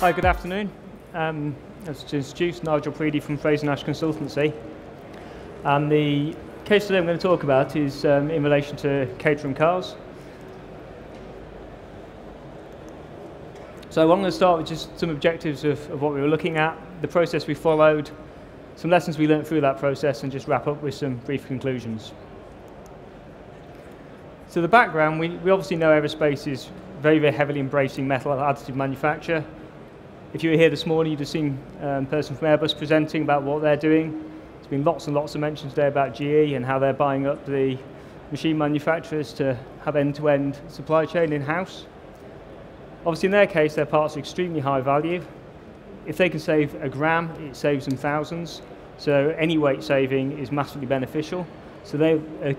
Hi, good afternoon. Um, as introduced, Nigel Pready from Frazer-Nash Consultancy. And the case today I'm going to talk about is um, in relation to Caterham cars. So I'm going to start with just some objectives of, of what we were looking at, the process we followed, some lessons we learned through that process, and just wrap up with some brief conclusions. So the background, we, we obviously know aerospace is very, very heavily embracing metal additive manufacture. If you were here this morning, you'd have seen um, a person from Airbus presenting about what they're doing. There's been lots and lots of mentions today about GE and how they're buying up the machine manufacturers to have end-to-end -end supply chain in-house. Obviously, in their case, their parts are extremely high value. If they can save a gram, it saves them thousands. So any weight saving is massively beneficial. So they're an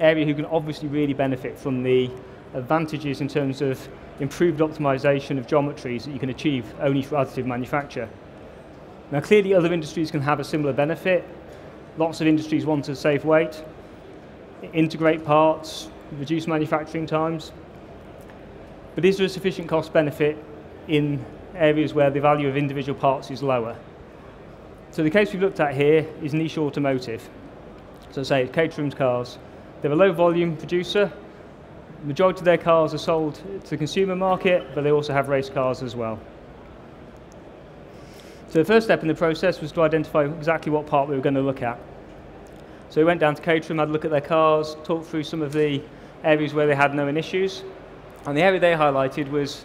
area who can obviously really benefit from the advantages in terms of improved optimization of geometries that you can achieve only through additive manufacture. Now clearly other industries can have a similar benefit. Lots of industries want to save weight, integrate parts, reduce manufacturing times. But is there a sufficient cost benefit in areas where the value of individual parts is lower? So the case we've looked at here is niche automotive. So say Caterham's cars. They're a low volume producer, majority of their cars are sold to the consumer market, but they also have race cars as well. So the first step in the process was to identify exactly what part we were going to look at. So we went down to Caterham, had a look at their cars, talked through some of the areas where they had known issues. And the area they highlighted was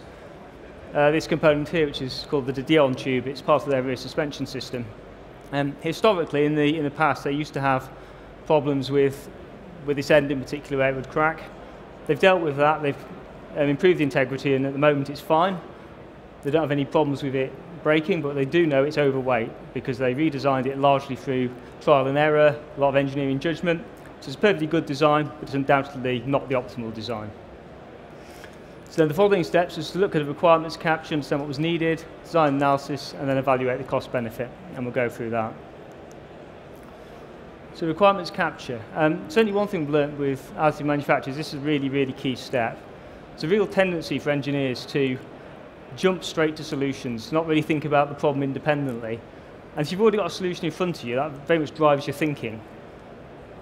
uh, this component here, which is called the Dion tube. It's part of their rear suspension system. And historically, in the, in the past, they used to have problems with, with this end in particular where it would crack. They've dealt with that, they've um, improved the integrity, and at the moment it's fine. They don't have any problems with it breaking, but they do know it's overweight because they redesigned it largely through trial and error, a lot of engineering judgment. So it's a perfectly good design, but it's undoubtedly not the optimal design. So then the following steps is to look at the requirements capture, understand what was needed, design analysis, and then evaluate the cost benefit, and we'll go through that. So requirements capture. Um, certainly one thing we've learned with additive manufacturers, this is a really, really key step. It's a real tendency for engineers to jump straight to solutions, not really think about the problem independently. And if you've already got a solution in front of you, that very much drives your thinking.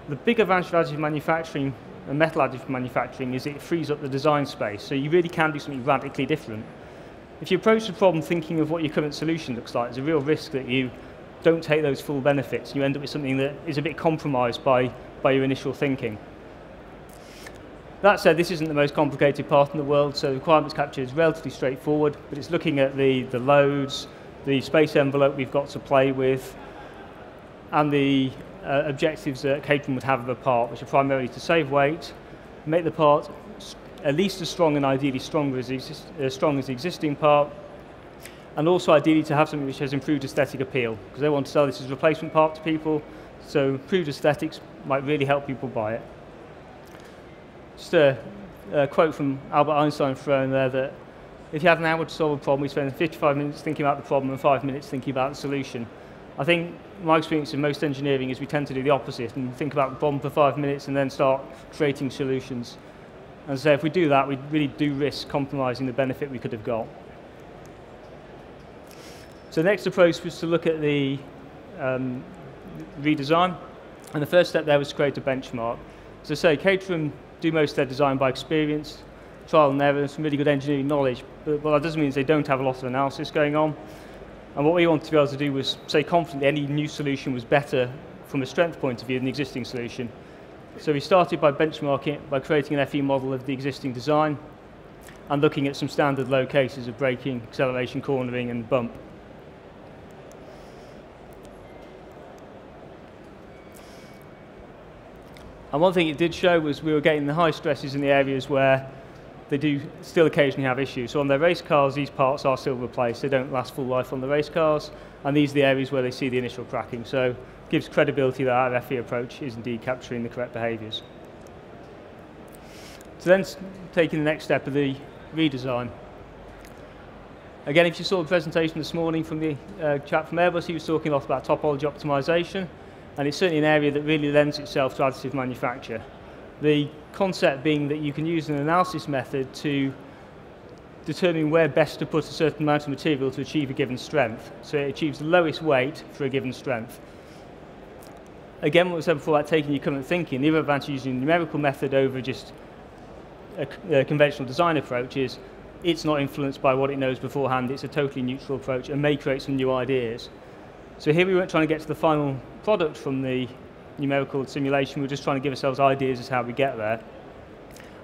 The big advantage of additive manufacturing and metal additive manufacturing is it frees up the design space, so you really can do something radically different. If you approach the problem thinking of what your current solution looks like, there's a real risk that you don't take those full benefits. You end up with something that is a bit compromised by, by your initial thinking. That said, this isn't the most complicated part in the world, so the requirements capture is relatively straightforward, but it's looking at the, the loads, the space envelope we've got to play with, and the uh, objectives that Caterham would have of a part, which are primarily to save weight, make the part at least as strong and ideally stronger as as strong as the existing part, and also ideally to have something which has improved aesthetic appeal, because they want to sell this as a replacement part to people, so improved aesthetics might really help people buy it. Just a, a quote from Albert Einstein thrown there that if you have an hour to solve a problem, we spend 55 minutes thinking about the problem and five minutes thinking about the solution. I think my experience in most engineering is we tend to do the opposite and think about the problem for five minutes and then start creating solutions. And so if we do that, we really do risk compromising the benefit we could have got. So the next approach was to look at the um, redesign, and the first step there was to create a benchmark. So say Caterham do most of their design by experience, trial and error, and some really good engineering knowledge, but what that doesn't mean is they don't have a lot of analysis going on. And what we wanted to be able to do was say confidently any new solution was better from a strength point of view than the existing solution. So we started by benchmarking by creating an FE model of the existing design and looking at some standard load cases of braking, acceleration, cornering and bump. And one thing it did show was we were getting the high stresses in the areas where they do still occasionally have issues. So on their race cars, these parts are still replaced. They don't last full life on the race cars. And these are the areas where they see the initial cracking. So it gives credibility that our FE approach is indeed capturing the correct behaviours. So then taking the next step of the redesign. Again, if you saw the presentation this morning from the uh, chap from Airbus, he was talking a lot about topology optimization and it's certainly an area that really lends itself to additive manufacture. The concept being that you can use an analysis method to determine where best to put a certain amount of material to achieve a given strength. So it achieves the lowest weight for a given strength. Again, what we said before about taking your current thinking, the other advantage using a numerical method over just a, a conventional design approach is it's not influenced by what it knows beforehand. It's a totally neutral approach and may create some new ideas. So here we weren't trying to get to the final product from the numerical simulation. We were just trying to give ourselves ideas as how we get there.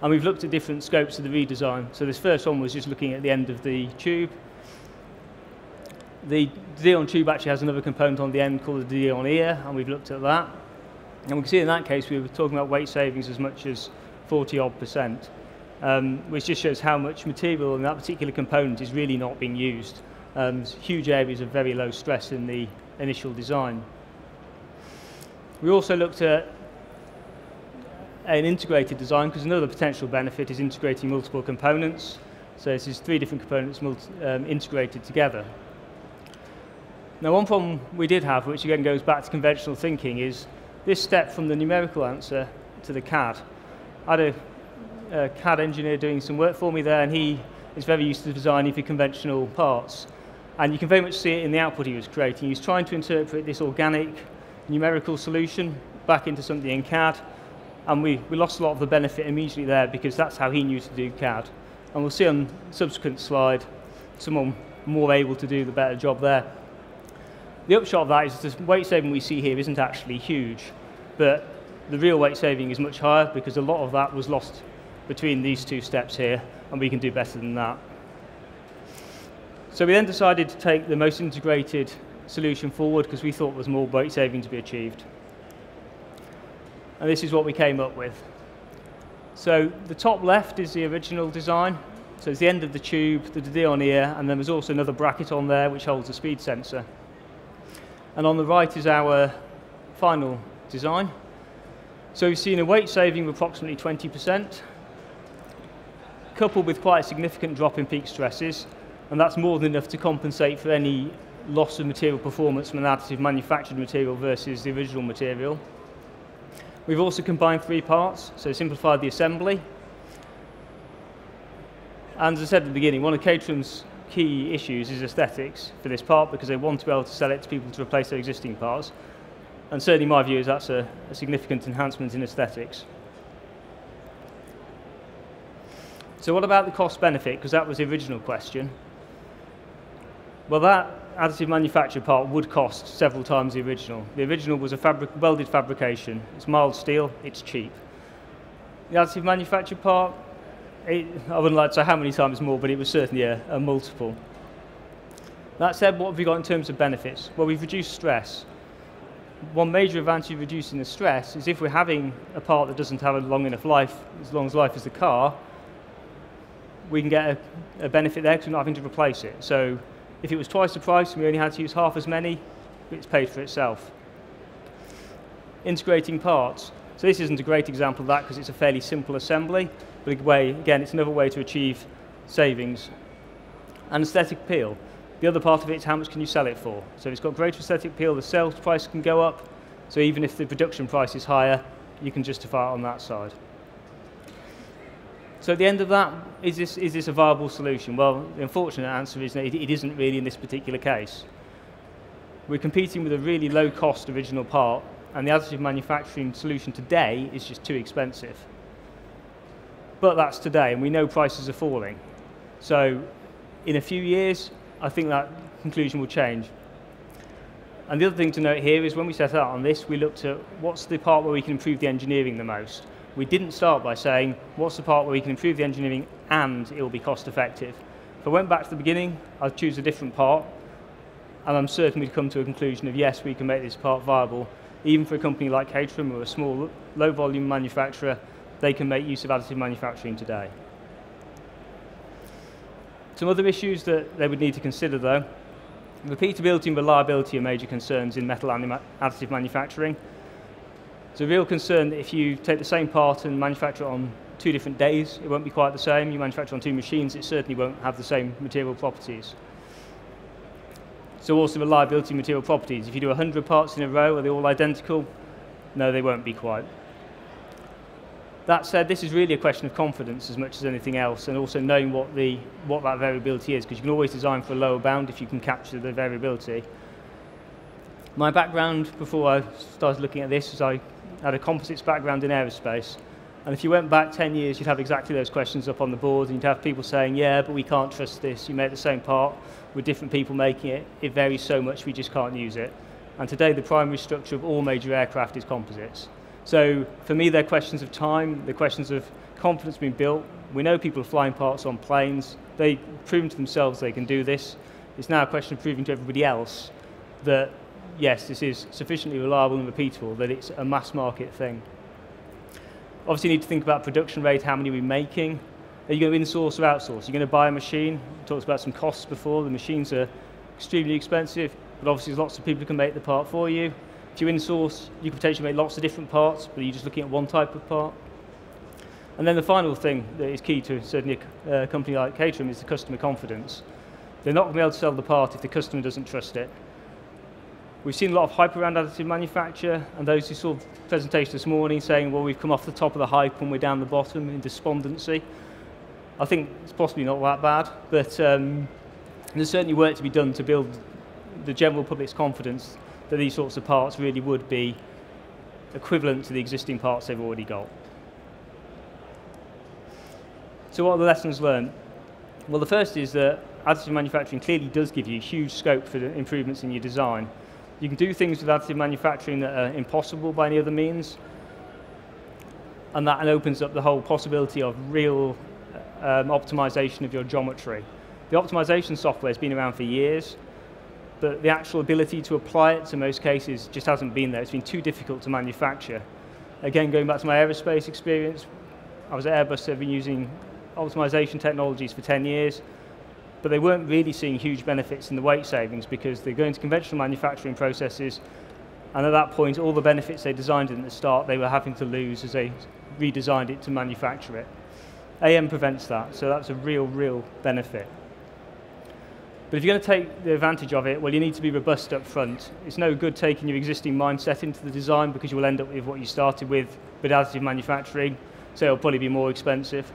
And we've looked at different scopes of the redesign. So this first one was just looking at the end of the tube. The Dion tube actually has another component on the end called the Dion ear, and we've looked at that. And we can see in that case we were talking about weight savings as much as 40 odd percent um, which just shows how much material in that particular component is really not being used. Um, huge areas of very low stress in the initial design. We also looked at an integrated design because another potential benefit is integrating multiple components. So this is three different components um, integrated together. Now one problem we did have, which again goes back to conventional thinking, is this step from the numerical answer to the CAD. I had a a CAD engineer doing some work for me there, and he is very used to designing for conventional parts. And you can very much see it in the output he was creating. He was trying to interpret this organic numerical solution back into something in CAD, and we, we lost a lot of the benefit immediately there because that's how he knew to do CAD. And we'll see on subsequent slide someone more able to do the better job there. The upshot of that is the weight saving we see here isn't actually huge, but the real weight saving is much higher because a lot of that was lost between these two steps here, and we can do better than that. So we then decided to take the most integrated solution forward because we thought there was more weight saving to be achieved. And this is what we came up with. So the top left is the original design. So it's the end of the tube, the Dion ear, and then there's also another bracket on there which holds a speed sensor. And on the right is our final design. So we've seen a weight saving of approximately 20%, coupled with quite a significant drop in peak stresses, and that's more than enough to compensate for any loss of material performance from an additive manufactured material versus the original material. We've also combined three parts, so simplified the assembly. And as I said at the beginning, one of Caterham's key issues is aesthetics for this part because they want to be able to sell it to people to replace their existing parts. And certainly my view is that's a, a significant enhancement in aesthetics. So what about the cost benefit? Because that was the original question. Well, that additive manufacture part would cost several times the original. The original was a fabric welded fabrication. It's mild steel, it's cheap. The additive manufacture part, it, I wouldn't like to say how many times more, but it was certainly a, a multiple. That said, what have we got in terms of benefits? Well, we've reduced stress. One major advantage of reducing the stress is if we're having a part that doesn't have a long enough life, as long as life as the car, we can get a, a benefit there because we're not having to replace it. So if it was twice the price and we only had to use half as many, it's paid for itself. Integrating parts. So this isn't a great example of that because it's a fairly simple assembly, but again, it's another way to achieve savings. And aesthetic appeal. The other part of it is how much can you sell it for. So if it's got greater aesthetic appeal, the sales price can go up. So even if the production price is higher, you can justify it on that side. So at the end of that, is this, is this a viable solution? Well, the unfortunate answer is that it, isn't really in this particular case. We're competing with a really low cost original part, and the additive manufacturing solution today is just too expensive. But that's today, and we know prices are falling. So in a few years, I think that conclusion will change. And the other thing to note here is when we set out on this, we looked at what's the part where we can improve the engineering the most we didn't start by saying, what's the part where we can improve the engineering and it will be cost effective? If I went back to the beginning, I'd choose a different part, and I'm certain we'd come to a conclusion of yes, we can make this part viable. Even for a company like Caterham, or a small, low volume manufacturer, they can make use of additive manufacturing today. Some other issues that they would need to consider though, repeatability and reliability are major concerns in metal additive manufacturing. It's a real concern that if you take the same part and manufacture it on two different days, it won't be quite the same. You manufacture on two machines, it certainly won't have the same material properties. So also reliability material properties. If you do 100 parts in a row, are they all identical? No, they won't be quite. That said, this is really a question of confidence as much as anything else, and also knowing what, the, what that variability is, because you can always design for a lower bound if you can capture the variability. My background before I started looking at this was I had a composites background in aerospace. And if you went back 10 years, you'd have exactly those questions up on the board, and you'd have people saying, yeah, but we can't trust this. You make the same part with different people making it. It varies so much, we just can't use it. And today, the primary structure of all major aircraft is composites. So for me, they're questions of time, they're questions of confidence being built. We know people are flying parts on planes. They've proven to themselves they can do this. It's now a question of proving to everybody else that, yes, this is sufficiently reliable and repeatable, that it's a mass market thing. Obviously, you need to think about production rate, how many are we making? Are you going to insource or outsource? You're going to buy a machine. We talked about some costs before. The machines are extremely expensive, but obviously there's lots of people who can make the part for you. If you insource, you can potentially make lots of different parts, but you're just looking at one type of part. And then the final thing that is key to certainly a uh, company like Caterham is the customer confidence. They're not going to be able to sell the part if the customer doesn't trust it. We've seen a lot of hype around additive manufacture, and those who saw the presentation this morning saying, well, we've come off the top of the hype and we're down the bottom in despondency. I think it's possibly not that bad, but um, there's certainly work to be done to build the general public's confidence that these sorts of parts really would be equivalent to the existing parts they've already got. So what are the lessons learned? Well, the first is that additive manufacturing clearly does give you huge scope for improvements in your design. You can do things with additive manufacturing that are impossible by any other means, and that opens up the whole possibility of real um, optimization of your geometry. The optimization software has been around for years, but the actual ability to apply it to most cases just hasn't been there. It's been too difficult to manufacture. Again, going back to my aerospace experience, I was at Airbus, I've been using optimization technologies for 10 years, but they weren't really seeing huge benefits in the weight savings because they're going to conventional manufacturing processes, and at that point, all the benefits they designed in the start, they were having to lose as they redesigned it to manufacture it. AM prevents that, so that's a real, real benefit. But if you're going to take the advantage of it, well, you need to be robust up front. It's no good taking your existing mindset into the design because you will end up with what you started with with additive manufacturing, so it'll probably be more expensive.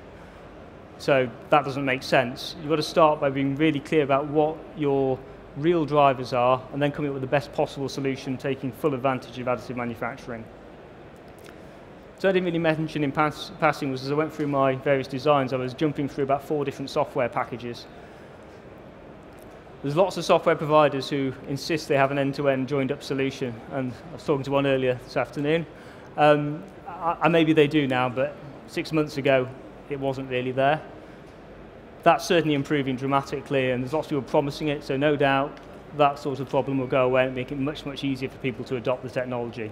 So that doesn't make sense. You've got to start by being really clear about what your real drivers are and then coming up with the best possible solution taking full advantage of additive manufacturing. So I didn't really mention in pass passing was as I went through my various designs, I was jumping through about four different software packages. There's lots of software providers who insist they have an end-to-end joined-up solution, and I was talking to one earlier this afternoon. Um, I, maybe they do now, but six months ago, it wasn't really there. That's certainly improving dramatically, and there's lots of people promising it, so no doubt that sort of problem will go away and make it much, much easier for people to adopt the technology.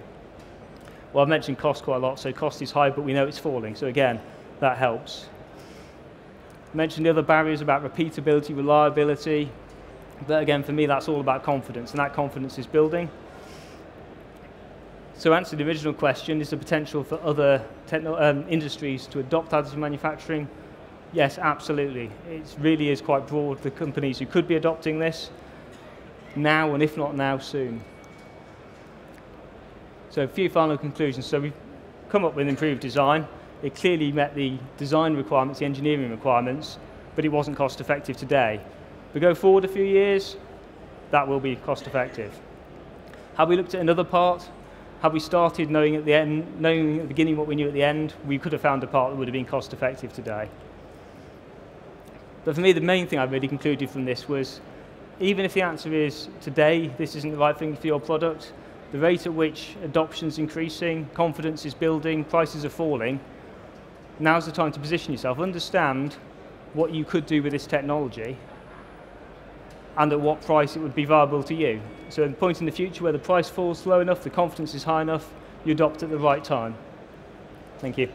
Well, I've mentioned cost quite a lot, so cost is high, but we know it's falling, so again, that helps. I mentioned the other barriers about repeatability, reliability, but again, for me, that's all about confidence, and that confidence is building. So answer the original question, is the potential for other um, industries to adopt additive manufacturing? Yes, absolutely. It really is quite broad, the companies who could be adopting this now, and if not now, soon. So a few final conclusions. So we've come up with improved design. It clearly met the design requirements, the engineering requirements, but it wasn't cost effective today. But go forward a few years, that will be cost effective. Have we looked at another part? Have we started knowing at the end, knowing at the beginning what we knew at the end? We could have found a part that would have been cost effective today. But for me, the main thing I really concluded from this was, even if the answer is today, this isn't the right thing for your product, the rate at which adoption is increasing, confidence is building, prices are falling, now's the time to position yourself, understand what you could do with this technology, and at what price it would be viable to you. So at the point in the future where the price falls low enough, the confidence is high enough, you adopt at the right time. Thank you.